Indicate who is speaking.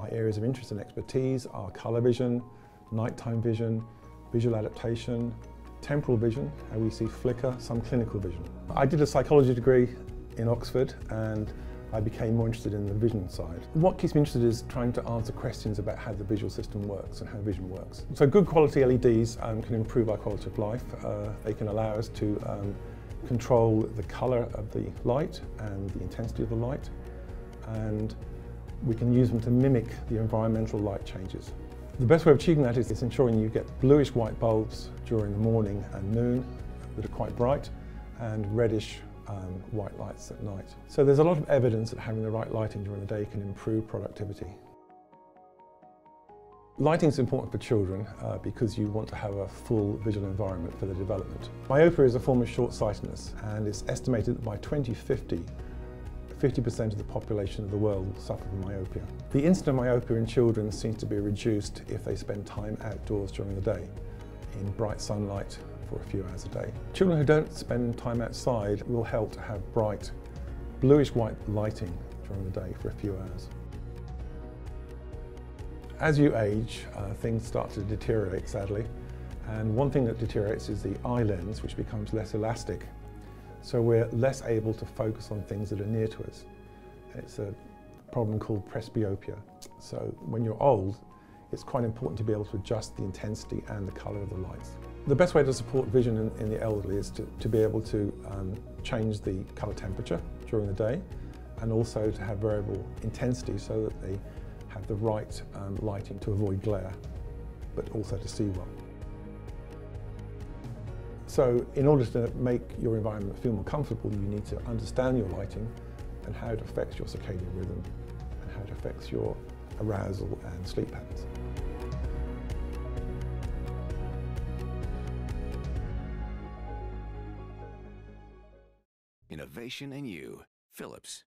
Speaker 1: My areas of interest and expertise are colour vision, nighttime vision, visual adaptation, temporal vision, how we see flicker, some clinical vision. I did a psychology degree in Oxford and I became more interested in the vision side. What keeps me interested is trying to answer questions about how the visual system works and how vision works. So good quality LEDs um, can improve our quality of life. Uh, they can allow us to um, control the colour of the light and the intensity of the light and we can use them to mimic the environmental light changes. The best way of achieving that is, ensuring you get bluish white bulbs during the morning and noon that are quite bright and reddish um, white lights at night. So there's a lot of evidence that having the right lighting during the day can improve productivity. Lighting is important for children uh, because you want to have a full visual environment for their development. Myopia is a form of short-sightedness and it's estimated that by 2050 50% of the population of the world will suffer from myopia. The incidence of myopia in children seems to be reduced if they spend time outdoors during the day in bright sunlight for a few hours a day. Children who don't spend time outside will help to have bright bluish white lighting during the day for a few hours. As you age, uh, things start to deteriorate sadly and one thing that deteriorates is the eye lens which becomes less elastic so we're less able to focus on things that are near to us. It's a problem called presbyopia. So when you're old, it's quite important to be able to adjust the intensity and the colour of the lights. The best way to support vision in, in the elderly is to, to be able to um, change the colour temperature during the day and also to have variable intensity so that they have the right um, lighting to avoid glare, but also to see well. So in order to make your environment feel more comfortable, you need to understand your lighting and how it affects your circadian rhythm and how it affects your arousal and sleep patterns.
Speaker 2: Innovation in you. Philips.